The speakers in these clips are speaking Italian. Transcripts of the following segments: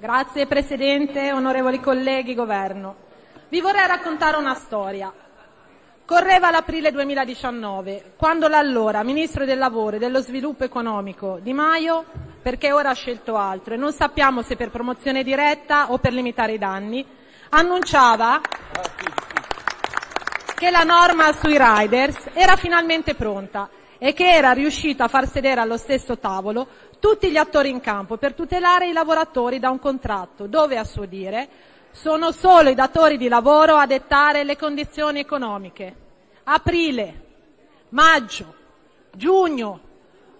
Signor Presidente, onorevoli colleghi, Governo, vi vorrei raccontare una storia. Correva l'aprile 2019, quando l'allora Ministro del Lavoro e dello Sviluppo Economico Di Maio, perché ora ha scelto altro e non sappiamo se per promozione diretta o per limitare i danni, annunciava che la norma sui riders era finalmente pronta e che era riuscito a far sedere allo stesso tavolo tutti gli attori in campo per tutelare i lavoratori da un contratto dove, a suo dire, sono solo i datori di lavoro a dettare le condizioni economiche. Aprile, maggio, giugno,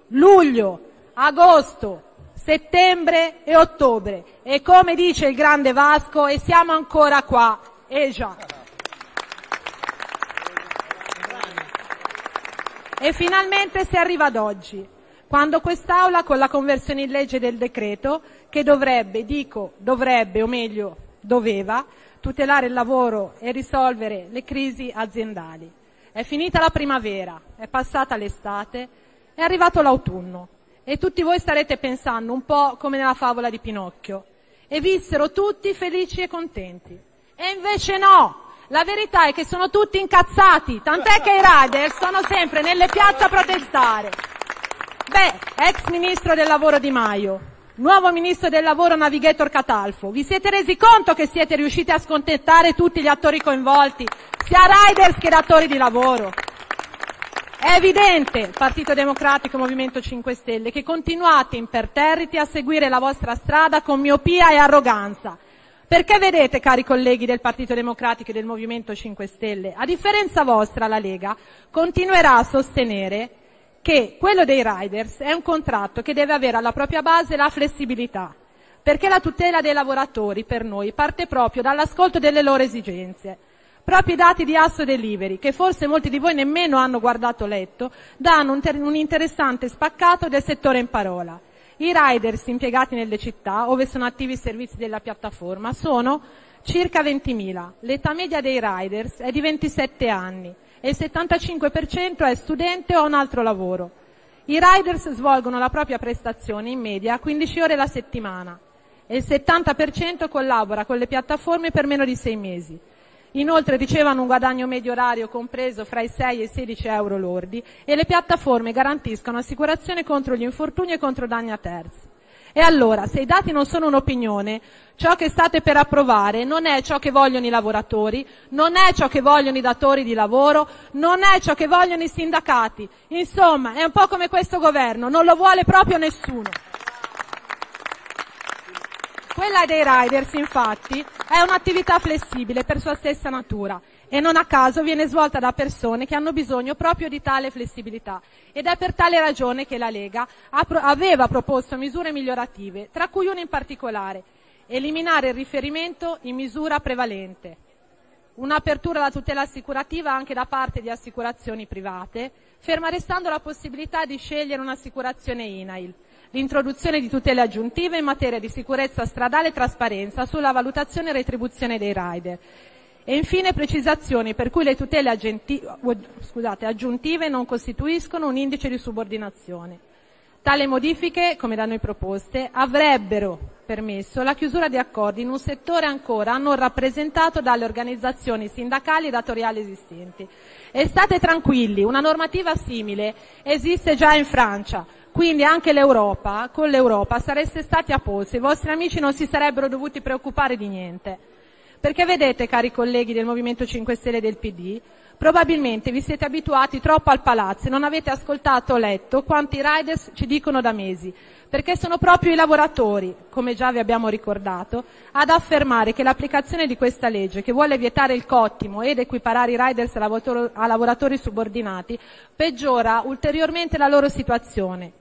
luglio, agosto, settembre e ottobre. E come dice il grande Vasco, e siamo ancora qua. Eh già. E finalmente si arriva ad oggi, quando quest'Aula con la conversione in legge del decreto, che dovrebbe, dico dovrebbe o meglio doveva, tutelare il lavoro e risolvere le crisi aziendali. È finita la primavera, è passata l'estate, è arrivato l'autunno e tutti voi starete pensando un po' come nella favola di Pinocchio e vissero tutti felici e contenti. E invece no, la verità è che sono tutti incazzati, tant'è che i rider sono sempre nelle piazze a protestare. Beh, ex ministro del lavoro Di Maio, nuovo ministro del lavoro Navigator Catalfo, vi siete resi conto che siete riusciti a scontentare tutti gli attori coinvolti, sia riders che datori di lavoro? È evidente, Partito Democratico e Movimento 5 Stelle, che continuate imperterriti a seguire la vostra strada con miopia e arroganza perché vedete, cari colleghi del Partito Democratico e del Movimento 5 Stelle, a differenza vostra la Lega continuerà a sostenere che quello dei riders è un contratto che deve avere alla propria base la flessibilità, perché la tutela dei lavoratori per noi parte proprio dall'ascolto delle loro esigenze. Proprio i dati di Asso Delivery, che forse molti di voi nemmeno hanno guardato letto, danno un, un interessante spaccato del settore in parola. I riders impiegati nelle città, ove sono attivi i servizi della piattaforma, sono circa 20.000. L'età media dei riders è di 27 anni e il 75% è studente o ha un altro lavoro. I riders svolgono la propria prestazione in media 15 ore la settimana e il 70% collabora con le piattaforme per meno di 6 mesi. Inoltre ricevono un guadagno medio orario compreso fra i 6 e i 16 euro lordi e le piattaforme garantiscono assicurazione contro gli infortuni e contro danni a terzi. E allora, se i dati non sono un'opinione, ciò che state per approvare non è ciò che vogliono i lavoratori, non è ciò che vogliono i datori di lavoro, non è ciò che vogliono i sindacati. Insomma, è un po' come questo governo, non lo vuole proprio nessuno. Quella dei riders, infatti, è un'attività flessibile per sua stessa natura e non a caso viene svolta da persone che hanno bisogno proprio di tale flessibilità. Ed è per tale ragione che la Lega aveva proposto misure migliorative, tra cui una in particolare, eliminare il riferimento in misura prevalente, un'apertura alla tutela assicurativa anche da parte di assicurazioni private, ferma restando la possibilità di scegliere un'assicurazione INAIL, l'introduzione di tutele aggiuntive in materia di sicurezza stradale e trasparenza sulla valutazione e retribuzione dei rider. E infine precisazioni per cui le tutele scusate, aggiuntive non costituiscono un indice di subordinazione. Tali modifiche, come da noi proposte, avrebbero permesso la chiusura di accordi in un settore ancora non rappresentato dalle organizzazioni sindacali e datoriali esistenti. E state tranquilli, una normativa simile esiste già in Francia, quindi anche l'Europa, con l'Europa sareste stati a posto, i vostri amici non si sarebbero dovuti preoccupare di niente. Perché vedete, cari colleghi del Movimento 5 Stelle e del PD, probabilmente vi siete abituati troppo al palazzo e non avete ascoltato o letto quanti i riders ci dicono da mesi, perché sono proprio i lavoratori, come già vi abbiamo ricordato, ad affermare che l'applicazione di questa legge, che vuole vietare il cottimo ed equiparare i riders a lavoratori subordinati, peggiora ulteriormente la loro situazione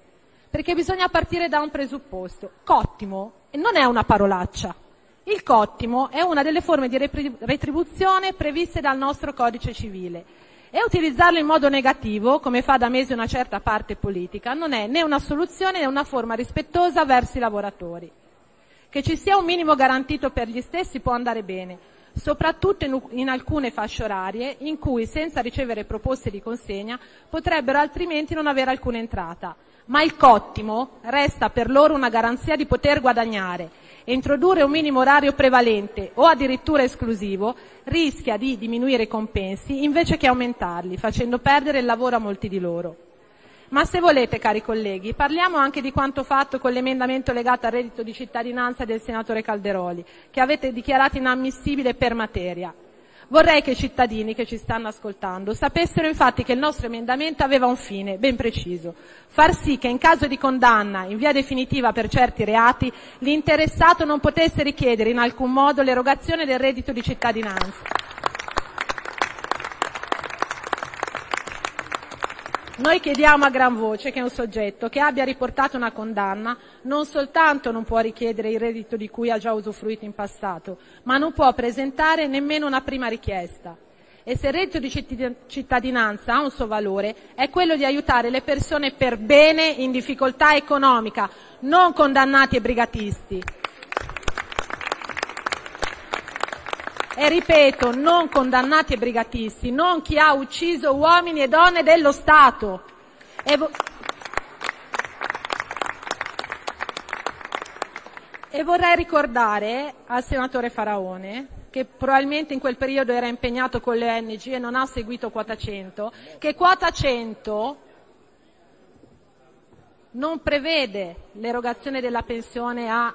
perché bisogna partire da un presupposto. Cottimo non è una parolaccia. Il cottimo è una delle forme di retribuzione previste dal nostro codice civile e utilizzarlo in modo negativo, come fa da mesi una certa parte politica, non è né una soluzione né una forma rispettosa verso i lavoratori. Che ci sia un minimo garantito per gli stessi può andare bene, soprattutto in, in alcune fasce orarie in cui, senza ricevere proposte di consegna, potrebbero altrimenti non avere alcuna entrata ma il cottimo resta per loro una garanzia di poter guadagnare e introdurre un minimo orario prevalente o addirittura esclusivo rischia di diminuire i compensi invece che aumentarli, facendo perdere il lavoro a molti di loro. Ma se volete, cari colleghi, parliamo anche di quanto fatto con l'emendamento legato al reddito di cittadinanza del senatore Calderoli, che avete dichiarato inammissibile per materia. Vorrei che i cittadini che ci stanno ascoltando sapessero infatti che il nostro emendamento aveva un fine ben preciso, far sì che in caso di condanna in via definitiva per certi reati l'interessato non potesse richiedere in alcun modo l'erogazione del reddito di cittadinanza. Noi chiediamo a gran voce che un soggetto che abbia riportato una condanna non soltanto non può richiedere il reddito di cui ha già usufruito in passato, ma non può presentare nemmeno una prima richiesta. E se il reddito di cittadinanza ha un suo valore, è quello di aiutare le persone per bene in difficoltà economica, non condannati e brigatisti. E ripeto, non condannati e brigatisti, non chi ha ucciso uomini e donne dello Stato. E, e vorrei ricordare al senatore Faraone, che probabilmente in quel periodo era impegnato con le ONG e non ha seguito quota 100, che quota 100 non prevede l'erogazione della pensione a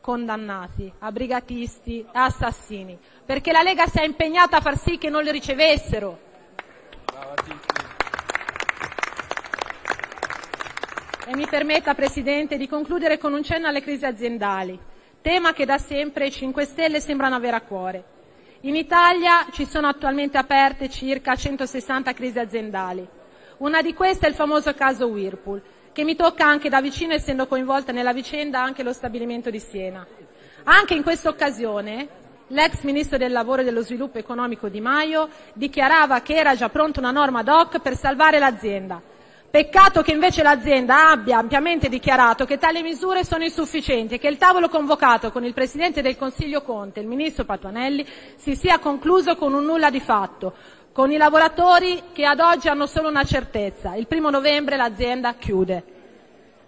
condannati, a brigatisti, a assassini, perché la Lega si è impegnata a far sì che non le ricevessero. E mi permetta, Presidente, di concludere con un cenno alle crisi aziendali, tema che da sempre i 5 Stelle sembrano avere a cuore. In Italia ci sono attualmente aperte circa 160 crisi aziendali. Una di queste è il famoso caso Whirlpool, che mi tocca anche da vicino essendo coinvolta nella vicenda anche lo stabilimento di Siena. Anche in questa occasione l'ex ministro del lavoro e dello sviluppo economico Di Maio dichiarava che era già pronta una norma DOC per salvare l'azienda. Peccato che invece l'azienda abbia ampiamente dichiarato che tali misure sono insufficienti e che il tavolo convocato con il Presidente del Consiglio Conte e il Ministro Patuanelli si sia concluso con un nulla di fatto, con i lavoratori che ad oggi hanno solo una certezza: il primo novembre l'azienda chiude.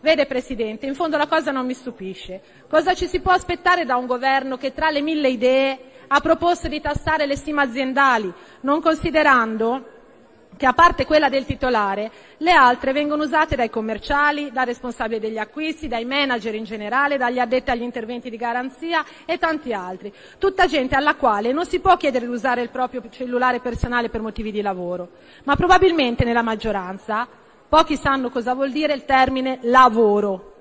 Vede Presidente, in fondo la cosa non mi stupisce. Cosa ci si può aspettare da un governo che tra le mille idee ha proposto di tassare le stime aziendali, non considerando che a parte quella del titolare, le altre vengono usate dai commerciali, dai responsabili degli acquisti, dai manager in generale, dagli addetti agli interventi di garanzia e tanti altri. Tutta gente alla quale non si può chiedere di usare il proprio cellulare personale per motivi di lavoro, ma probabilmente nella maggioranza pochi sanno cosa vuol dire il termine lavoro.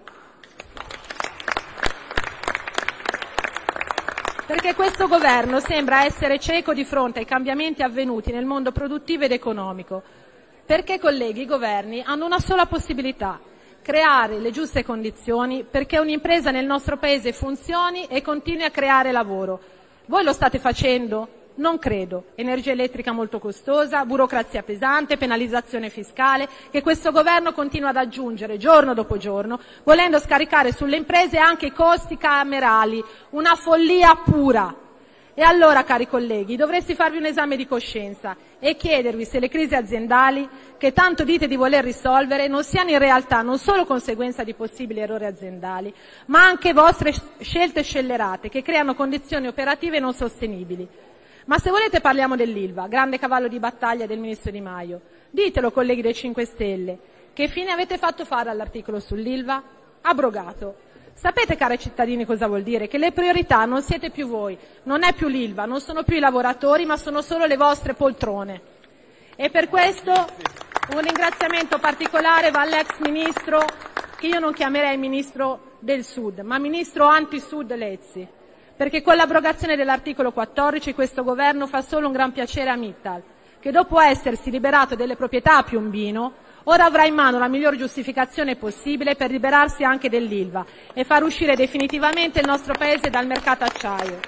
Perché questo governo sembra essere cieco di fronte ai cambiamenti avvenuti nel mondo produttivo ed economico. Perché, colleghi, i governi hanno una sola possibilità: creare le giuste condizioni perché un'impresa nel nostro Paese funzioni e continui a creare lavoro. Voi lo state facendo? Non credo. Energia elettrica molto costosa, burocrazia pesante, penalizzazione fiscale, che questo governo continua ad aggiungere giorno dopo giorno, volendo scaricare sulle imprese anche i costi camerali. Una follia pura. E allora, cari colleghi, dovresti farvi un esame di coscienza e chiedervi se le crisi aziendali, che tanto dite di voler risolvere, non siano in realtà non solo conseguenza di possibili errori aziendali, ma anche vostre scelte scellerate che creano condizioni operative non sostenibili. Ma se volete parliamo dell'Ilva, grande cavallo di battaglia del ministro Di Maio. Ditelo, colleghi dei 5 Stelle, che fine avete fatto fare all'articolo sull'Ilva? Abrogato. Sapete, cari cittadini, cosa vuol dire? Che le priorità non siete più voi, non è più l'Ilva, non sono più i lavoratori, ma sono solo le vostre poltrone. E per questo un ringraziamento particolare va all'ex ministro, che io non chiamerei ministro del Sud, ma ministro anti-Sud Lezzi perché con l'abrogazione dell'articolo 14 questo governo fa solo un gran piacere a Mittal, che dopo essersi liberato delle proprietà a Piombino, ora avrà in mano la miglior giustificazione possibile per liberarsi anche dell'Ilva e far uscire definitivamente il nostro Paese dal mercato acciaio,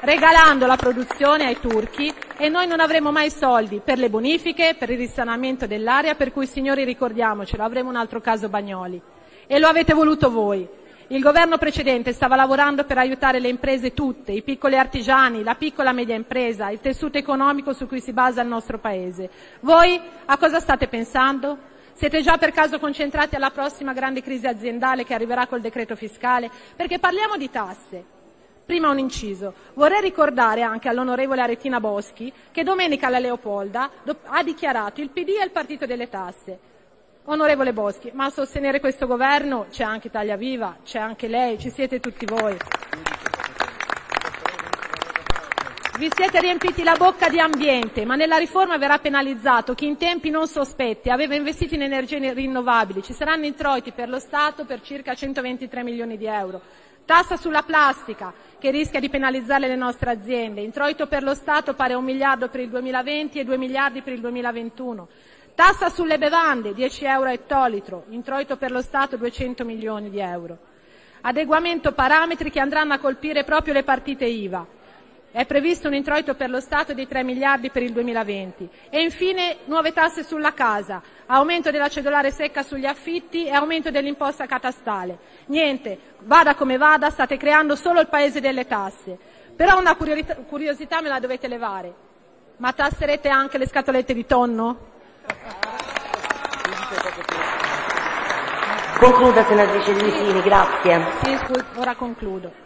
regalando la produzione ai turchi e noi non avremo mai soldi per le bonifiche, per il risanamento dell'area, per cui signori ricordiamocelo, avremo un altro caso Bagnoli. E lo avete voluto voi. Il governo precedente stava lavorando per aiutare le imprese tutte, i piccoli artigiani, la piccola e media impresa, il tessuto economico su cui si basa il nostro Paese. Voi a cosa state pensando? Siete già per caso concentrati alla prossima grande crisi aziendale che arriverà col decreto fiscale? Perché parliamo di tasse, Prima un inciso. Vorrei ricordare anche all'onorevole Aretina Boschi che domenica la Leopolda ha dichiarato il PD è il partito delle tasse. Onorevole Boschi, ma a sostenere questo governo c'è anche Italia Viva, c'è anche lei, ci siete tutti voi. Vi siete riempiti la bocca di ambiente, ma nella riforma verrà penalizzato chi in tempi non sospetti aveva investito in energie rinnovabili. Ci saranno introiti per lo Stato per circa 123 milioni di euro. Tassa sulla plastica, che rischia di penalizzare le nostre aziende. Introito per lo Stato pari a un miliardo per il 2020 e 2 miliardi per il 2021. Tassa sulle bevande, 10 euro ettolitro, introito per lo Stato 200 milioni di euro. Adeguamento parametri che andranno a colpire proprio le partite IVA. È previsto un introito per lo Stato di 3 miliardi per il 2020. E infine nuove tasse sulla casa, aumento della cedolare secca sugli affitti e aumento dell'imposta catastale. Niente, vada come vada, state creando solo il paese delle tasse. Però una curiosità me la dovete levare. Ma tasserete anche le scatolette di tonno? Concluda, senatrice Lusini, grazie. Sì, ora concludo.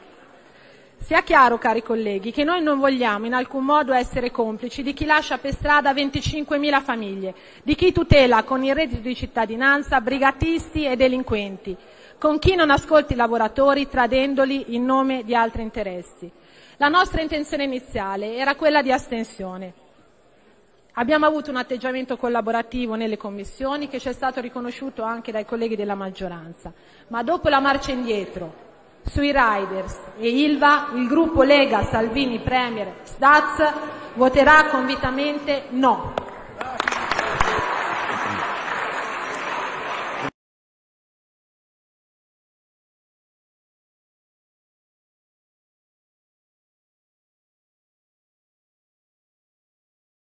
Sia chiaro, cari colleghi, che noi non vogliamo in alcun modo essere complici di chi lascia per strada 25.000 famiglie, di chi tutela con il reddito di cittadinanza brigatisti e delinquenti, con chi non ascolta i lavoratori tradendoli in nome di altri interessi. La nostra intenzione iniziale era quella di astensione. Abbiamo avuto un atteggiamento collaborativo nelle commissioni che ci è stato riconosciuto anche dai colleghi della maggioranza, ma dopo la marcia indietro sui riders e Ilva, il gruppo Lega Salvini Premier Staz voterà convintamente no.